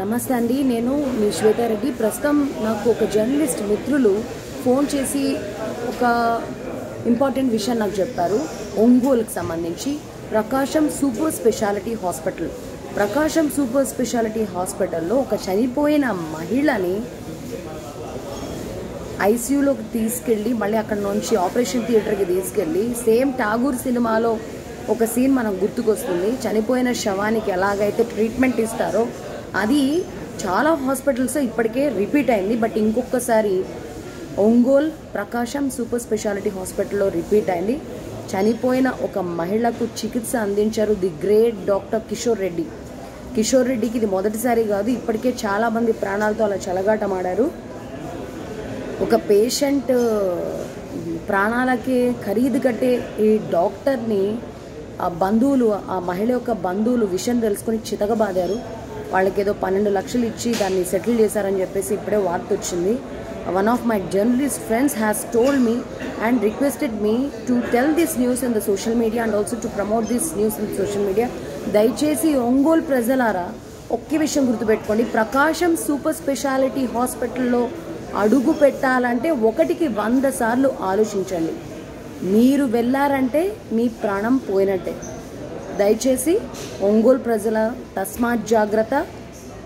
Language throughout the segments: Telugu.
నమస్తే అండి నేను మీ శ్వేతారెడ్డి ప్రస్తుతం నాకు ఒక జర్నలిస్ట్ మిత్రులు ఫోన్ చేసి ఒక ఇంపార్టెంట్ విషయం నాకు చెప్పారు. ఒంగోలుకు సంబంధించి Prakasam super speciality hospital. Prakasam super speciality హాస్పిటల్లో ఒక చనిపోయిన మహిళని ఐసీయూలోకి తీసుకెళ్ళి మళ్ళీ అక్కడ నుంచి ఆపరేషన్ థియేటర్కి తీసుకెళ్ళి సేమ్ ఠాగూర్ సినిమాలో ఒక సీన్ మనకు గుర్తుకొస్తుంది. చనిపోయిన శవానికి ఎలాగైతే ట్రీట్మెంట్ ఇస్తారో అది చాలా హాస్పిటల్స్ ఇప్పటికే రిపీట్ అయింది బట్ ఇంకొకసారి ఒంగోల్ ప్రకాశం సూపర్ స్పెషాలిటీ హాస్పిటల్లో రిపీట్ అయింది. చనిపోయిన ఒక మహిళకు చికిత్స అందించారు the great doctor Kishore Reddy. Kishore రెడ్డికి ఇది మొదటిసారి కాదు ఇప్పటికే చాలామంది ప్రాణాలతో అలా చెలగాటమాడారు. ఒక పేషెంట్ ప్రాణాలకే ఖరీదు కట్టే ఈ డాక్టర్ని ఆ బంధువులు ఆ మహిళ యొక్క బంధువులు విషయం తెలుసుకుని చితకబాదారు. వాళ్ళకి ఏదో పన్నెండు లక్షలు ఇచ్చి దాన్ని సెటిల్ చేశారని చెప్పేసి ఇప్పుడే వార్త వచ్చింది one of my journalist friends has told me and requested me to tell this news in the social media and also to promote this news in social media దయచేసి ఒంగోలు ప్రజలారా ఒకే విషయం గుర్తుపెట్టుకోండి. ప్రకాశం సూపర్ స్పెషాలిటీ హాస్పిటల్లో అడుగు పెట్టాలంటే ఒకటికి వంద సార్లు ఆలోచించండి. మీరు వెళ్ళారంటే మీ ప్రాణం పోయినట్టే. దయచేసి ఒంగోలు ప్రజల తస్మాత్ జాగ్రత్త.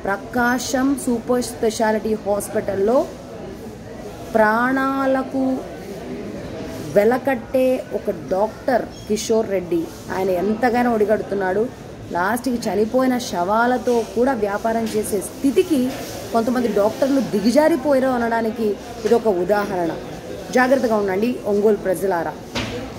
ప్రకాశం సూపర్ స్పెషాలిటీ హాస్పిటల్లో ప్రాణాలకు వెలకట్టే ఒక డాక్టర్ కిషోర్ రెడ్డి. ఆయన ఎంతగానో ఒడిగడుతున్నాడు. లాస్ట్కి చనిపోయిన శవాలతో కూడా వ్యాపారం చేసే స్థితికి కొంతమంది డాక్టర్లు దిగజారిపోయారు అనడానికి ఇది ఒక ఉదాహరణ. జాగ్రత్తగా ఉండండి ఒంగోలు ప్రజలారా.